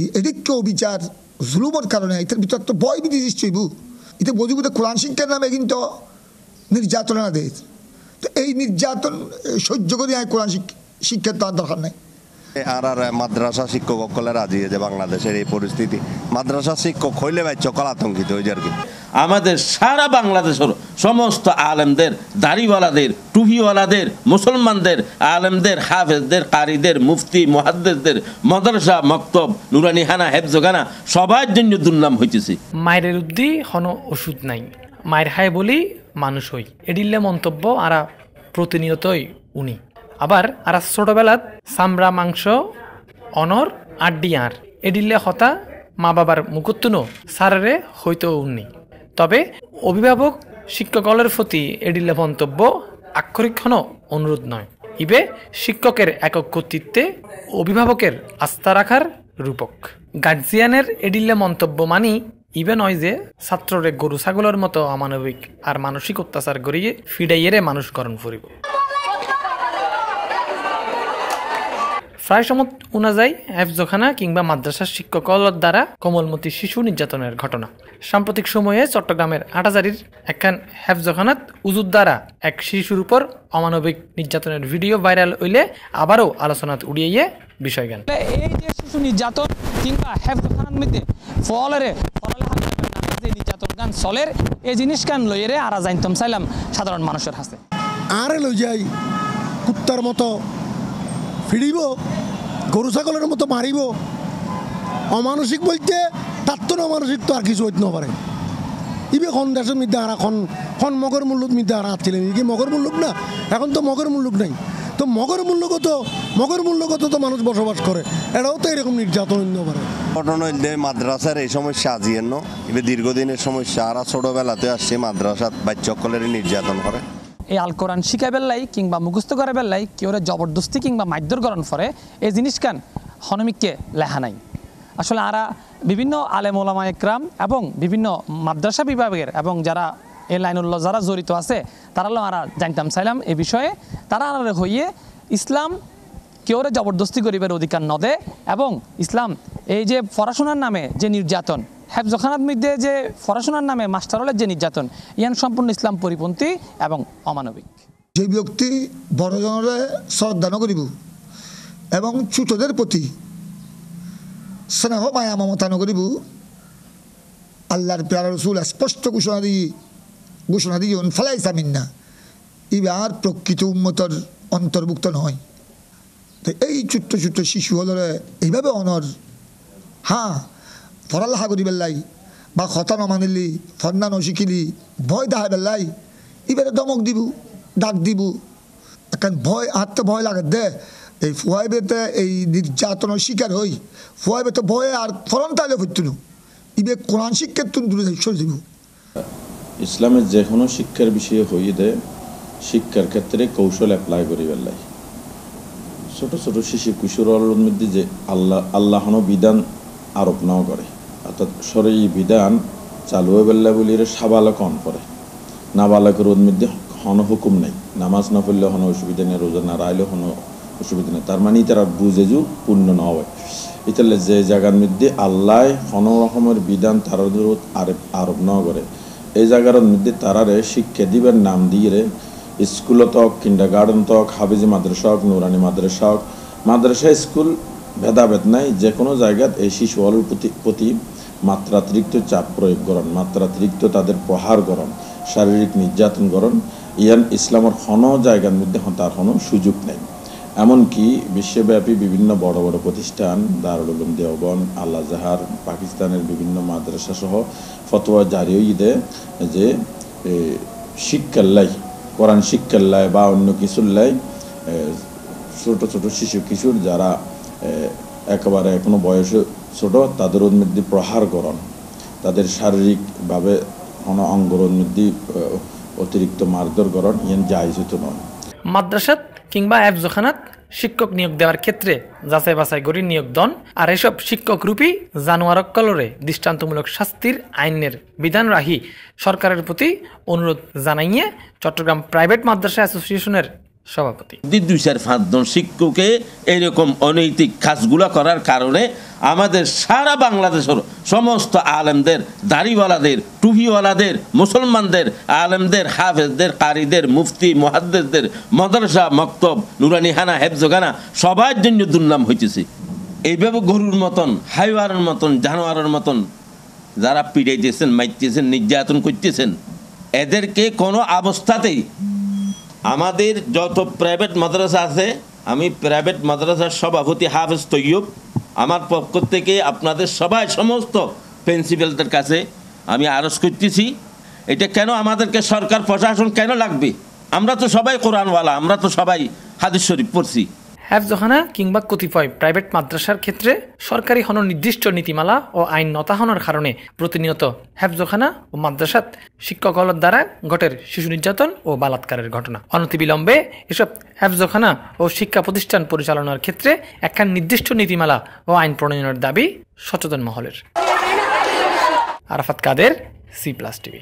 এই এদিক্য অবিচার জুলুমের কারণে এটার ভিতর তো বয় বিধি সৃষ্টি বু এটা বজিবুতে কোরআন শিক্ষার নামে কিন্তু নির্যাতনা দেয় তো এই নির্যাতন সহ্য করে কোরআন শিক্ষার তো আর দরকার নাই। আর আর মাদ্রাসা শিক্ষক সকলে রাজি যে বাংলাদেশের এই পরিস্থিতি। মাদ্রাসা শিক্ষক হইলে ভাই চকল আতঙ্কিত হয়ে আর কি? আমাদের সারা বাংলাদেশের সমস্ত আলেমদের দাড়িওয়ালাদের টুহিওয়ালাদের মুসলমানদের আলেমদের হাফেজদের কারিদের মুফতি মহাদ্দেসদের মদরসা মক্তব নুরানিহানা হেফজগানা সবার জন্য দুর্নাম হইতেছে। মায়ের উদ্দি হন ওষুধ নাই। মায়ের হায় বলি মানুষ হই। এডিল্লে মন্তব্য আরা প্রতিনিয়তই উনি। আবার আর ছোটবেলাত চামড়া, মাংস, অনর আড্ডি আর এডিল্লে হতা মা বাবার মুকুত্তুনো সারারে হইতো উনি। তবে অভিভাবক শিক্ষকলের প্রতি এডিল্লে মন্তব্য আক্ষরিকক্ষণ অনুরোধ নয়। ইবে শিক্ষকের একক কর্তৃত্বে অভিভাবকের আস্থা রাখার রূপক গার্জিয়ানের এডিল্লে মন্তব্য মানি ইবে নয় যে ছাত্ররে গরু ছাগলের মতো অমানবিক আর মানসিক অত্যাচার করিয়ে ফিডাইয়েরে মানুষ করণ করিব প্রায় সময় উনা যায় হেফজখানা কিংবা মাদ্রাসার শিক্ষকর দ্বারা কোমলমতি শিশু নির্যাতনের ঘটনা। সাম্প্রতিক সময়ে চট্টগ্রামের আটাজারির একখান হেফজখানাত উজুর দ্বারা এক শিশুর উপর অমানবিক নির্যাতনের ভিডিও ভাইরাল হইলে আবারও আলোচনাত উড়িয়ে বিষয় জ্ঞান। এই যে শিশু নির্যাতন কিংবা হেফজখানার মধ্যে ফলেরে নির্যাতন গান চলের এই জিনিস গান লইয়েরে আরা জানতাম চাইলাম সাধারণ মানুষের হাতে। আরে লই যাই কুত্তার মতো ফিরিব, গরু ছাগলের মতো মারিব। অমানসিক বলতে তার তো অমানসিক তো আর কিছু হইতে পারে। ইবে খন দেশের মধ্যে আর এখন, খন মগর মূল্যত মধ্যে আর ছিলেন কি মগর মূল্যক না, এখন তো মগর মূল্যক নাই। তো মগর মূল্যগত মগর মূল্যগত তো মানুষ বসবাস করে। এটাও তো এরকম নির্যাতন হইতে পারে। ঘটনা মাদ্রাসার এই সমস্যা আজিয়েন এবার দীর্ঘদিনের সমস্যা। আর ছোটবেলাতে আসছে মাদ্রাসাত বাচ্চকলের নির্যাতন করে। এই আল কোরআন শিখাই বেল্লাই কিংবা মুখস্থ করে বেল্লাই, কেউ জবরদস্তি কিংবা মাধ্যরকরণ ফরে, এই জিনিস কান? হনমিককে লেখা নাই। আসলে আরা বিভিন্ন আলেম ওলামা একরাম এবং বিভিন্ন মাদ্রাসা বিভাগের এবং যারা এই লাইনুল্লাহ যারা জড়িত আছে তারা আরা জানতাম, চাইলাম এ বিষয়ে তারা আনারে হইয়ে ইসলাম কেউরে জবরদস্তি করিবার অধিকার নদে এবং ইসলাম এই যে পড়াশোনার নামে যে নির্যাতন হেফজখানার মধ্যে যে পড়াশোনার নামে মাস্টারলের যে নির্যাতন, ইয়ান সম্পূর্ণ ইসলাম পরিপন্থী এবং অমানবিক। যে ব্যক্তি বড়জনরে শ্রদ্ধা নকরিব এবং ছোটদের প্রতি স্নেহ, মায়া, মমতা নকরিব আল্লাহর প্যারা রসুল স্পষ্ট ঘোষণা দিয়ে ঘোষণা দিয়ে ফেলাইছা মিন্না। ইবার প্রকৃত উন্মতর অন্তর্ভুক্ত নয়। তো এই ছোট্ট ছোট্ট শিশু হলরে এইভাবে অনর হ্যাঁ পড়ালেখা করি বেলাই বা কথা নমানিলি ফন্না নশিকিলি ভয় দেখা বেলাই এবারে দমক দিব, ডাক দিব। এখন ভয় আত্ম ভয় লাগে, দে, এই ফুয়াইবেতে এই নির্যাতনের শিকার হই ফুয়াইবেতে ভয়ে আর ফরন তাইলে হইতুন ইবে কোরআন শিক্ষার তুন দূরে সরে দিব ইসলামের যে কোনো শিক্ষার বিষয়ে হইয়ে দেয় শিক্ষার ক্ষেত্রে কৌশল অ্যাপ্লাই করি বেলাই ছোট ছোট শিশু মধ্যে যে আল্লাহ আল্লাহন বিধান আরোপ নাও করে অর্থাৎ সরই বিধান চালু বেল্লা বলি সাবালক অন করে নাবালকের মধ্যে হন হুকুম নেই। নামাজ না পড়লে হন অসুবিধা নেই, রোজা না রাইলে হন অসুবিধা নেই। তার মানে তারা বুঝে যু পূর্ণ না হয়। ইতালে যে জায়গার মধ্যে আল্লাহ হন রকমের বিধান তার আরোপ না করে, এই জায়গার মধ্যে তারারে শিক্ষা দিবেন, নাম দিয়ে স্কুলত হোক কিন্ডার গার্ডেন হোক হাফিজি মাদ্রাসা হোক, নুরানি মাদ্রাসা হোক, মাদ্রাসা, স্কুল ভেদাভেদ নাই। যে কোনো জায়গাত এই শিশুহলের প্রতি প্রতি মাত্রাতিরিক্ত চাপ প্রয়োগ করেন মাত্রাতিরিক্ত তাদের প্রহার করেন শারীরিক নির্যাতন করেন ইয়ান ইসলামের হন জায়গার মধ্যে তার কোনো সুযোগ নেই। এমনকি বিশ্বব্যাপী বিভিন্ন বড় বড় প্রতিষ্ঠান, দারুল উলুম দেওবন আল্লাহ জাহার, পাকিস্তানের বিভিন্ন মাদ্রাসা সহ ফতোয়া জারি দেয় যে শিক্ষাল্লাই কোরআন শিক্ষাল্লাই বা অন্য কিছুল্লাই ছোট ছোট শিশু কিশোর যারা একেবারে কোনো বয়সে ছোট, তাদের মধ্যে প্রহার করণ তাদের শারীরিকভাবে কোনো অঙ্গর মধ্যে অতিরিক্ত মারধর করণ ইয়ান জায়জ নয়। মাদ্রাসাত কিংবা অ্যাপজখানাত শিক্ষক নিয়োগ দেওয়ার ক্ষেত্রে যাচাই বাছাই করি নিয়োগ দন, আর এসব শিক্ষক রূপী জানোয়ারকলরে দৃষ্টান্তমূলক শাস্তির আইনের বিধান রাহি সরকারের প্রতি অনুরোধ জানাইয়ে চট্টগ্রাম প্রাইভেট মাদ্রাসা অ্যাসোসিয়েশনের সভাপতি। দুই পাঁচজন শিক্ষকে এরকম অনৈতিক কাজগুলো করার কারণে আমাদের সারা বাংলাদেশের সমস্ত আলেমদের, দাড়িওয়ালাদের, টুপিওয়ালাদের, মুসলমানদের, আলেমদের, হাফেজদের, কারিদের, মুফতি, মহাদ্দেসদের, মদরসা, মক্তব নুরানিহানা হেফজগানা সবার জন্য দুর্নাম হইতেছে। এইভাবে গরুর মতন, হাইওয়ারের মতন, জানোয়ারের মতন যারা পিড়াইতেছেন মাইতেছেন নির্যাতন করতেছেন, এদেরকে কোনো অবস্থাতেই আমাদের যত প্রাইভেট মাদ্রাসা আছে, আমি প্রাইভেট মাদ্রাসার সভাপতি হাফেজ তৈয়ব। আমার পক্ষ থেকে আপনাদের সবাই সমস্ত প্রিন্সিপালদের কাছে আমি আরজ করতেছি, এটা কেন আমাদেরকে সরকার প্রশাসন কেন লাগবে? আমরা তো সবাই কোরআনওয়ালা, আমরা তো সবাই হাদিস শরীফ পড়ছি। হ্যাফজখানা কিংবা কতিপয় প্রাইভেট মাদ্রাসার ক্ষেত্রে সরকারি হন নির্দিষ্ট নীতিমালা ও আইন নতাহনের কারণে প্রতিনিয়ত হ্যাফজখানা ও মাদ্রাসাত শিক্ষকলের দ্বারা ঘটের শিশু নির্যাতন ও বালাৎকারের ঘটনা। অনতিবিলম্বে এসব হ্যাফজখানা ও শিক্ষা প্রতিষ্ঠান পরিচালনার ক্ষেত্রে একখান নির্দিষ্ট নীতিমালা ও আইন প্রণয়নের দাবি সচেতন মহলের। Arafat Kader, C plus TV.